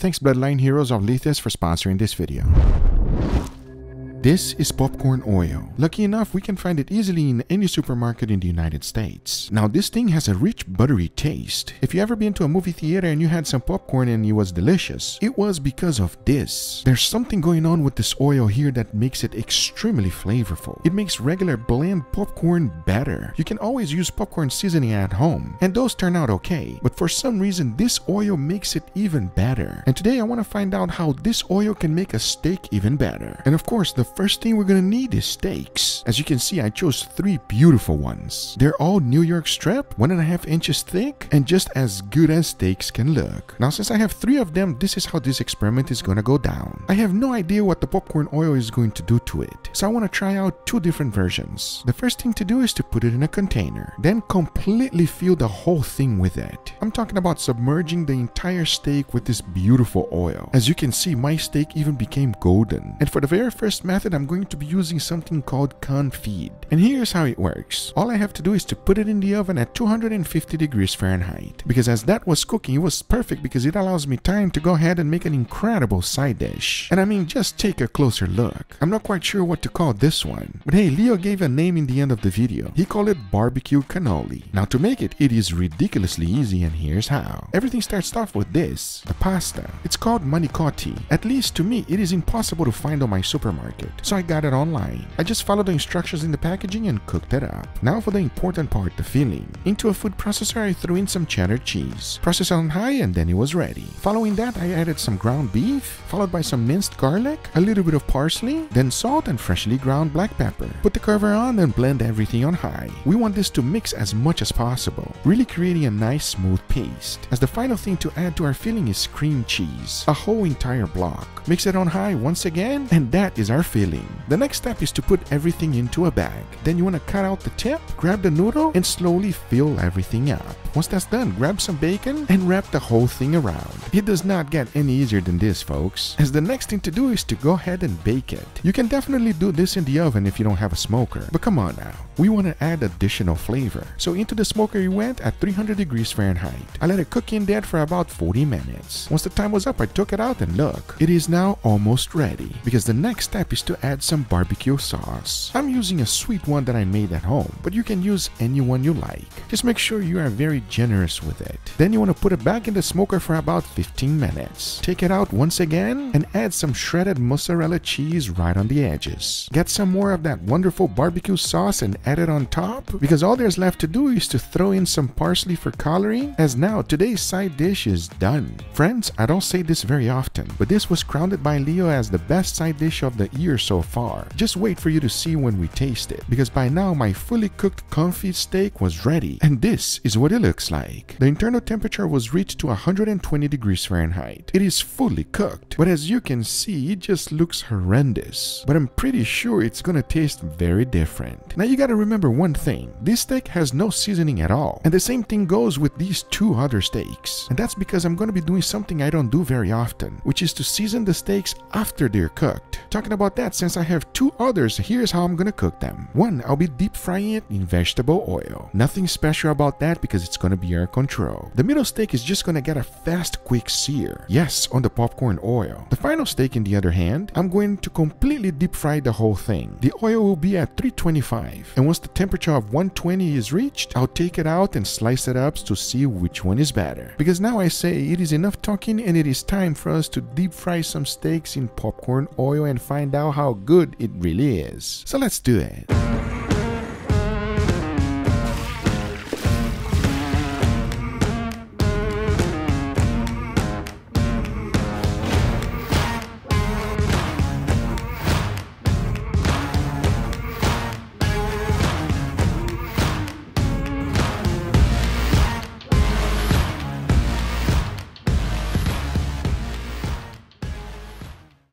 Thanks Bloodline Heroes of Lithas for sponsoring this video. This is popcorn oil. Lucky enough, we can find it easily in any supermarket in the United States. Now, this thing has a rich, buttery taste. If you ever been to a movie theater and you had some popcorn and it was delicious, it was because of this. There's something going on with this oil here that makes it extremely flavorful. It makes regular bland popcorn better. You can always use popcorn seasoning at home, and those turn out okay. But for some reason, this oil makes it even better. And today I want to find out how this oil can make a steak even better. And of course, the first thing we're gonna need is steaks. As you can see, I chose three beautiful ones. They're all New York strip, one and a half inches thick, and just as good as steaks can look. Now, since I have three of them, this is how this experiment is gonna go down. I have no idea what the popcorn oil is going to do to it, so I wanna try out two different versions. The first thing to do is to put it in a container, then completely fill the whole thing with it. I'm talking about submerging the entire steak with this beautiful oil. As you can see, my steak even became golden. And for the very first method, I'm going to be using something called confit. And here's how it works. All I have to do is to put it in the oven at 250 degrees Fahrenheit. Because as that was cooking, it was perfect because it allows me time to go ahead and make an incredible side dish. And I mean, just take a closer look. I'm not quite sure what to call this one. But hey, Leo gave a name in the end of the video. He called it barbecue cannoli. Now to make it, it is ridiculously easy and here's how. Everything starts off with this, the pasta. It's called manicotti. At least to me, it is impossible to find on my supermarket so I got it online. I just followed the instructions in the packaging and cooked it up. Now for the important part, the filling. Into a food processor, I threw in some cheddar cheese. Process on high and then it was ready. Following that, I added some ground beef, followed by some minced garlic, a little bit of parsley, then salt and freshly ground black pepper. Put the cover on and blend everything on high. We want this to mix as much as possible, really creating a nice smooth paste. As the final thing to add to our filling is cream cheese, a whole entire block. Mix it on high once again, and that is our filling. The next step is to put everything into a bag. Then you want to cut out the tip, grab the noodle, and slowly fill everything up. Once that's done, grab some bacon and wrap the whole thing around. It does not get any easier than this, folks, as the next thing to do is to go ahead and bake it. You can definitely do this in the oven if you don't have a smoker, but come on now. We want to add additional flavor. So into the smoker you went at 300 degrees Fahrenheit. I let it cook in there for about 40 minutes. Once the time was up, I took it out and look, it is now almost ready because the next step is to add some barbecue sauce. I'm using a sweet one that I made at home, but you can use any one you like. Just make sure you are very generous with it. Then you want to put it back in the smoker for about 15 minutes. Take it out once again and add some shredded mozzarella cheese right on the edges. Get some more of that wonderful barbecue sauce and add it on top because all there's left to do is to throw in some parsley for coloring as now today's side dish is done. Friends, I don't say this very often, but this was crowned by Leo as the best side dish of the year so far. Just wait for you to see when we taste it because by now my fully cooked confit steak was ready and this is what it looks like. The internal temperature was reached to 120 degrees Fahrenheit. It is fully cooked, but as you can see, it just looks horrendous. But I'm pretty sure it's gonna taste very different. Now you gotta remember one thing, this steak has no seasoning at all. And the same thing goes with these two other steaks. And that's because I'm gonna be doing something I don't do very often, which is to season the steaks after they're cooked. Talking about that, since I have two others, here's how I'm gonna cook them. One, I'll be deep frying it in vegetable oil. Nothing special about that because it's gonna be air control. The middle steak is just gonna get a fast, quick sear. Yes, on the popcorn oil. The final steak, in the other hand, I'm going to completely deep fry the whole thing. The oil will be at 325, and once the temperature of 120 is reached, I'll take it out and slice it up to see which one is better. Because now I say it is enough talking and it is time for us to deep fry some steaks in popcorn oil and find out how good it really is. So let's do it.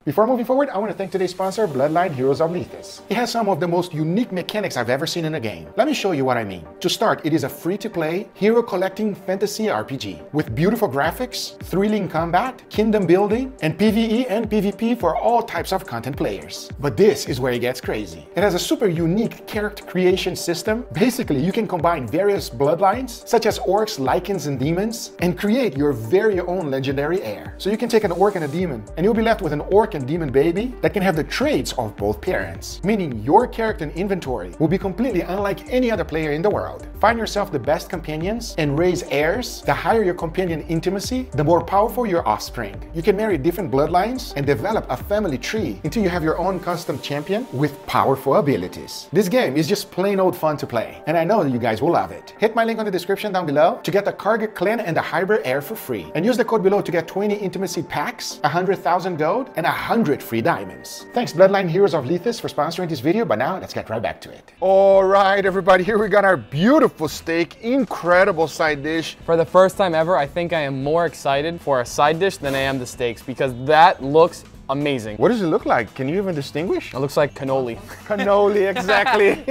Before moving forward, I want to thank today's sponsor, Bloodline Heroes of Lithas. It has some of the most unique mechanics I've ever seen in a game. Let me show you what I mean. To start, it is a free-to-play, hero collecting fantasy RPG with beautiful graphics, thrilling combat, kingdom building, and PvE and PvP for all types of content players. But this is where it gets crazy. It has a super unique character creation system. Basically, you can combine various bloodlines, such as orcs, lycans, and demons, and create your very own legendary heir. So you can take an orc and a demon, and you'll be left with an orc and demon baby that can have the traits of both parents, meaning your character and inventory will be completely unlike any other player in the world. Find yourself the best companions and raise heirs. The higher your companion intimacy, the more powerful your offspring. You can marry different bloodlines and develop a family tree until you have your own custom champion with powerful abilities. This game is just plain old fun to play, and I know that you guys will love it. Hit my link on the description down below to get the Karga Clan and the Hybrid Heir for free, and use the code below to get 20 intimacy packs, 100,000 gold, and 100 free diamonds. Thanks Bloodline Heroes of Lithas for sponsoring this video, but now let's get right back to it. All right, everybody, here we got our beautiful steak, incredible side dish. For the first time ever, I think I am more excited for a side dish than I am the steaks because that looks amazing. What does it look like? Can you even distinguish? It looks like cannoli. Cannoli, exactly.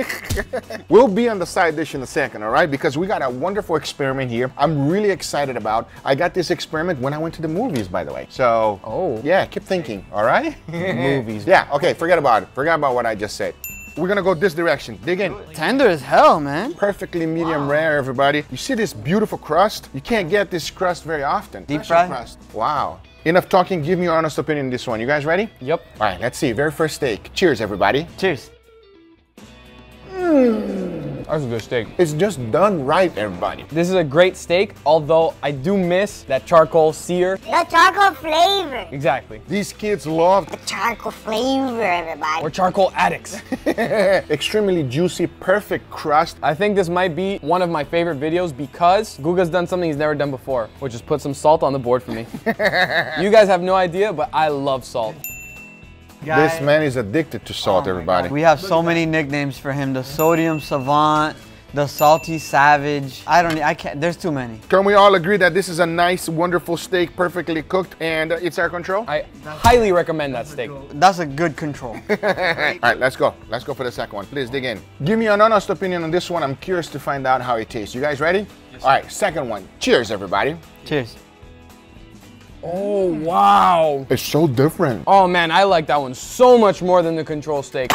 we'll be on the side dish in a second, all right? Because we got a wonderful experiment here. I'm really excited about. I got this experiment when I went to the movies, by the way. So, Oh. yeah, keep thinking, all right? Movies. Yeah, okay, forget about it. Forget about what I just said. We're gonna go this direction. Dig in. Tender as hell, man. Perfectly medium rare, everybody. You see this beautiful crust? You can't get this crust very often. Deep Special fry? crust. Wow. Enough talking. Give me your honest opinion on this one. You guys ready? Yep. All right, let's see. Very first steak. Cheers, everybody. Cheers. Hmm. That's a good steak. It's just done right, everybody. This is a great steak, although I do miss that charcoal sear. The charcoal flavor. Exactly. These kids love the Charcoal flavor, everybody. We're charcoal addicts. extremely juicy, perfect crust. I think this might be one of my favorite videos because Guga's done something he's never done before, which is put some salt on the board for me. you guys have no idea, but I love salt. This man is addicted to salt, everybody. We have so many nicknames for him. The sodium savant, the salty savage. I don't. I can't. There's too many. Can we all agree that this is a nice, wonderful steak, perfectly cooked, and uh, it's air control? I highly recommend that steak. That's a good control. all right, let's go. Let's go for the second one. Please dig in. Give me an honest opinion on this one. I'm curious to find out how it tastes. You guys ready? all right, second one. Cheers, everybody. Cheers. Oh, wow. It's so different. Oh man, I like that one so much more than the control steak.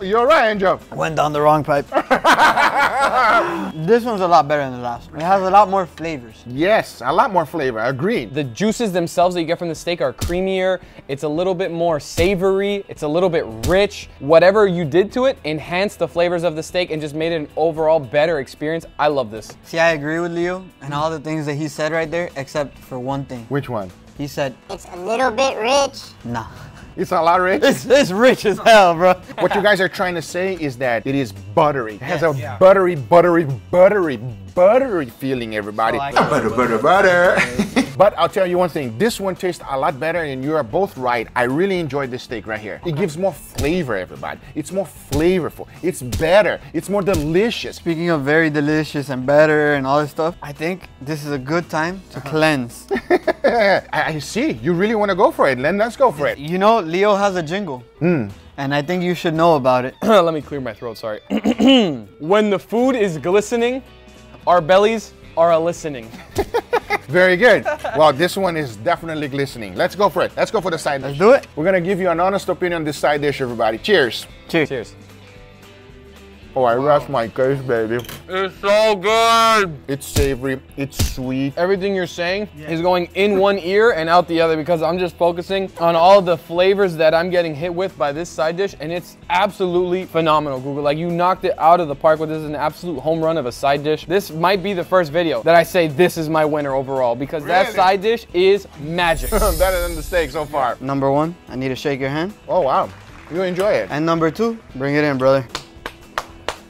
You're right, Angel. Went down the wrong pipe. this one's a lot better than the last one. It has a lot more flavors. Yes, a lot more flavor. Agreed. The juices themselves that you get from the steak are creamier. It's a little bit more savory. It's a little bit rich. Whatever you did to it enhanced the flavors of the steak and just made it an overall better experience. I love this. See, I agree with Leo and all the things that he said right there, except for one thing. Which one? He said, It's a little bit rich. nah. It's a lot rich. It's, it's rich as hell, bro. what you guys are trying to say is that it is buttery. It has a Yes. buttery, buttery, buttery, buttery feeling, everybody. Oh, like butter, butter, butter. but I'll tell you one thing. This one tastes a lot better, and you are both right. I really enjoyed this steak right here. It gives more flavor, everybody. It's more flavorful. It's better. It's more delicious. Speaking of very delicious and better and all this stuff, I think this is a good time to uh-huh. cleanse. I, I see. You really want to go for it. Then let's go for it. You know, Leo has a jingle. Hmm. And I think you should know about it. Let me clear my throat, sorry. when the food is glistening, our bellies are a listening. Very good. Well, this one is definitely glistening. Let's go for it. Let's go for the side Let's do it. We're gonna give you an honest opinion on this side dish, everybody. Cheers. Cheers. Cheers. Oh, I rest my case, baby. It's so good. It's savory. It's sweet. Everything you're saying is going in one ear and out the other because I'm just focusing on all the flavors that I'm getting hit with by this side dish, and it's absolutely phenomenal, Guga. Like you knocked it out of the park with this is an absolute home run of a side dish. This might be the first video that I say this is my winner overall because that side dish is magic. Better than the steak so far. Number one, I need to shake your hand. Oh wow, you enjoy it. And number two, bring it in, brother.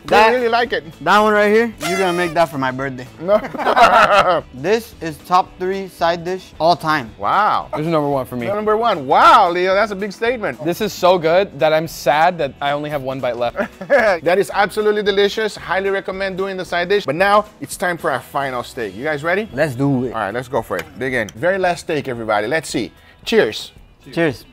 I That, really like it. that one right here, you're gonna make that for my birthday. No. This is top three side dish all time. wow. this is number one for me. Number one. Wow, Leo, that's a big statement. This is so good that I'm sad that I only have one bite left. that is absolutely delicious. Highly recommend doing the side dish. But now it's time for our final steak. You guys ready? Let's do it. All right, let's go for it. Dig in. Very last steak, everybody. Let's see. Cheers. Cheers.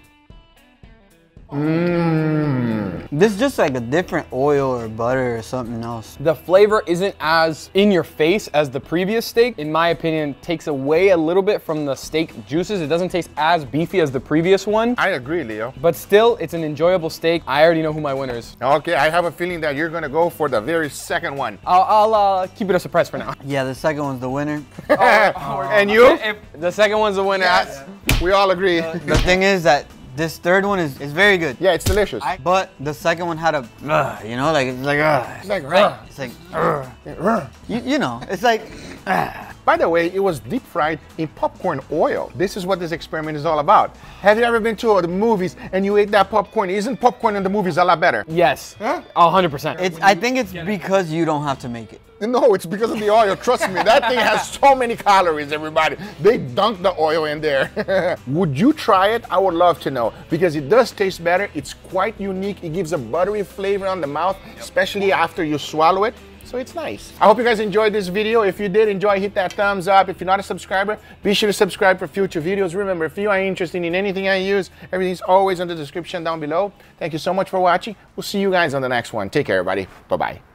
This is just like a different oil or butter or something else. The flavor isn't as in your face as the previous steak. In my opinion, takes away a little bit from the steak juices. It doesn't taste as beefy as the previous one, I agree, Leo. but still, it's an enjoyable steak. I already know who my winner is. Okay, I have a feeling that you're gonna go for the very second one. I'll, I'll uh, keep it a surprise for now. Yeah, the second one's the winner. and you? If the second one's the winner, Yes, we all agree. The thing is that this third one is, is very good. yeah, it's delicious. I- but the second one had a, uh, you know, like it's like, uh, It's like, "Ugh." it's like, uh, you, you know, it's like, By the way, it was deep fried in popcorn oil. This is what this experiment is all about. Have you ever been to the movies and you ate that popcorn? Isn't popcorn in the movies a lot better? yes, Huh? a hundred percent. it's. I think it's because you don't have to make it. No, it's because of the oil. Trust me, that thing has so many calories, everybody. They dunk the oil in there. would you try it? I would love to know because it does taste better. It's quite unique. It gives a buttery flavor on the mouth, especially after you swallow it. So it's nice. I hope you guys enjoyed this video. If you did enjoy, hit that thumbs up. If you're not a subscriber, be sure to subscribe for future videos. Remember, if you are interested in anything I use, everything's always in the description down below. Thank you so much for watching. We'll see you guys on the next one. Take care, everybody. Bye-bye.